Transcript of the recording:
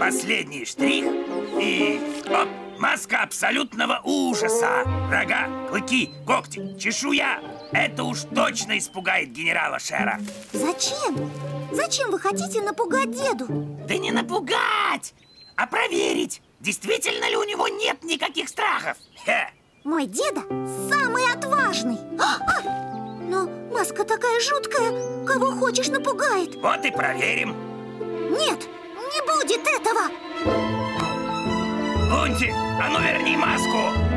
Последний штрих и... Оп! Маска абсолютного ужаса. Рога, клыки, когти, чешуя. Это уж точно испугает генерала Шера. Зачем? Зачем вы хотите напугать деду? Да не напугать, а проверить, действительно ли у него нет никаких страхов. Хе. Мой деда самый отважный. А, а! Но маска такая жуткая, кого хочешь напугает. Вот и проверим. Нет, не будет этого. Лунти, а ну верни маску!